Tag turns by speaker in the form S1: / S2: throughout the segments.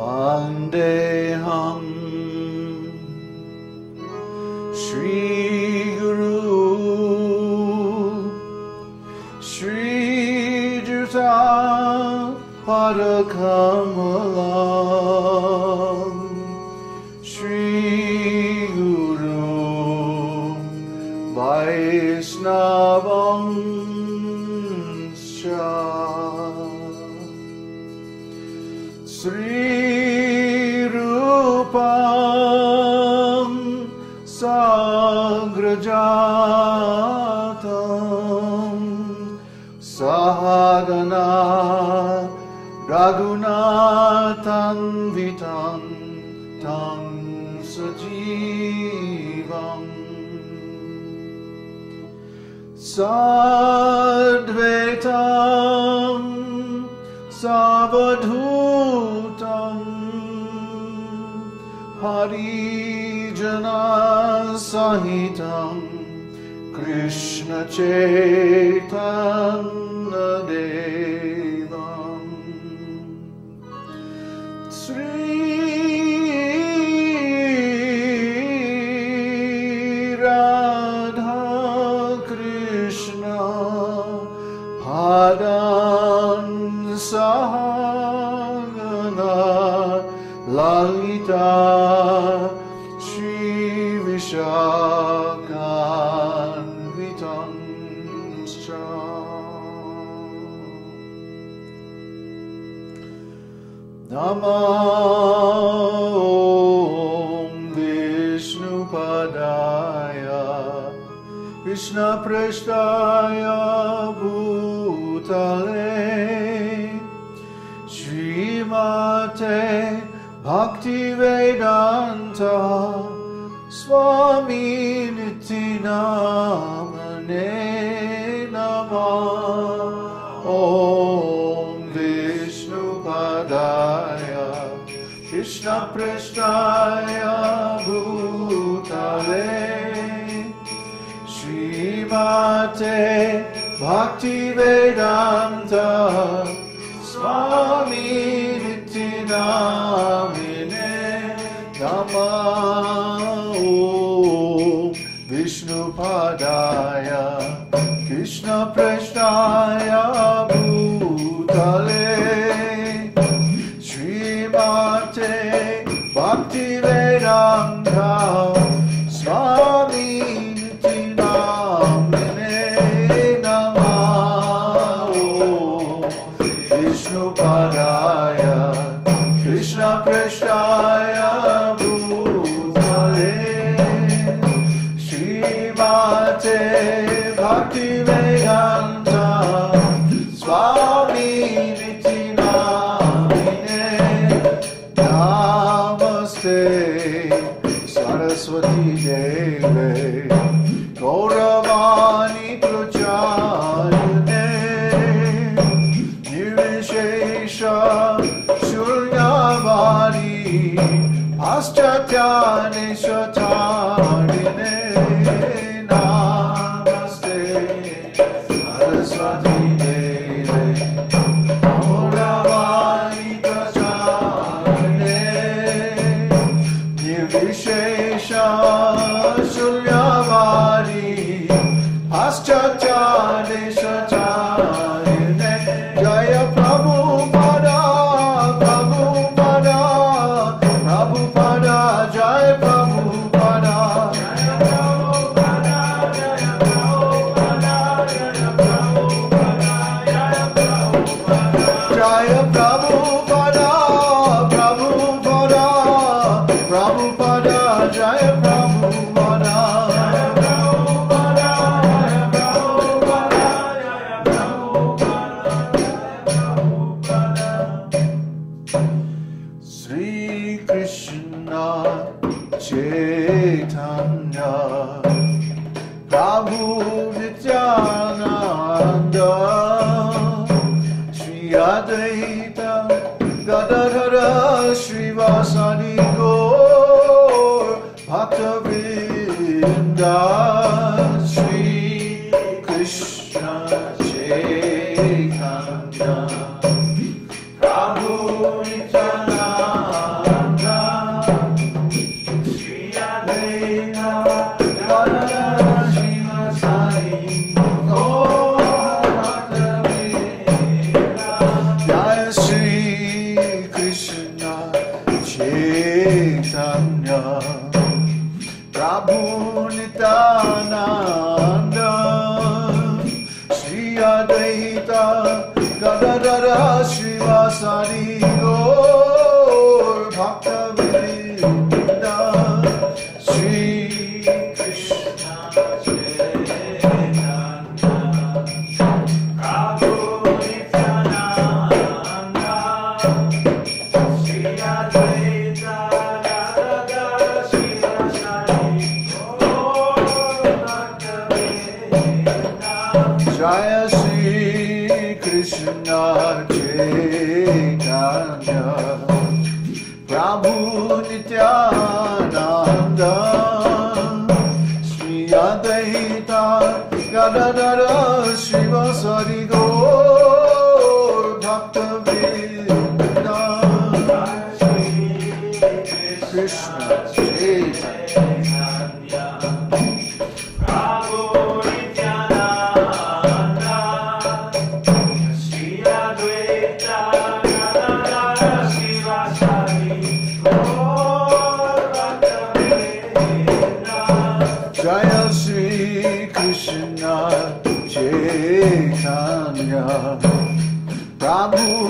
S1: Vandeham Sri Guru Sri Juta Parakamala जात स्वाहगना तं सजीवम्। सावधूत सावधूतम् हरिजना Advaitam Krishna Chaitanya Dev. Bhutale Srimate Bhakti Vedanta Swami Nitinamane Nama Om Vishnu Padaya Krishna Prestaya Bhutale. Vedanta स्वामी नामि गापा विष्णुपादाय कृष्णप्रश्नाय Devi Prabhupada Jaya Prabhupada Tá bonita. क्या भूल क्या cabo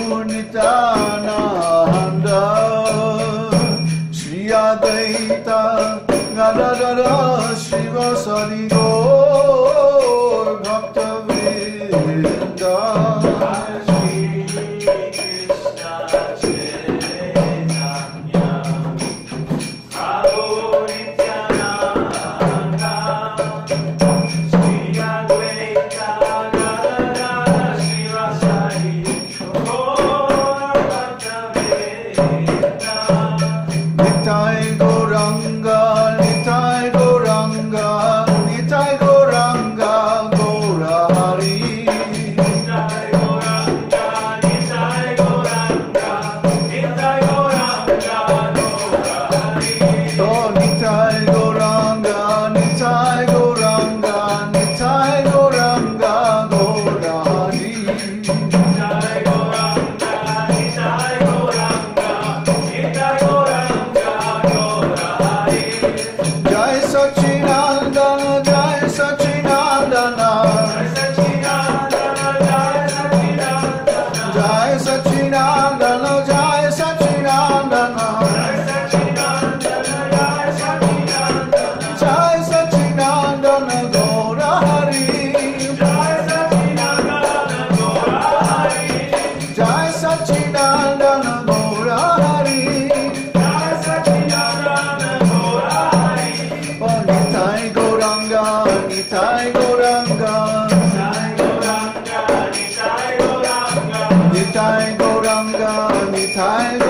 S1: tired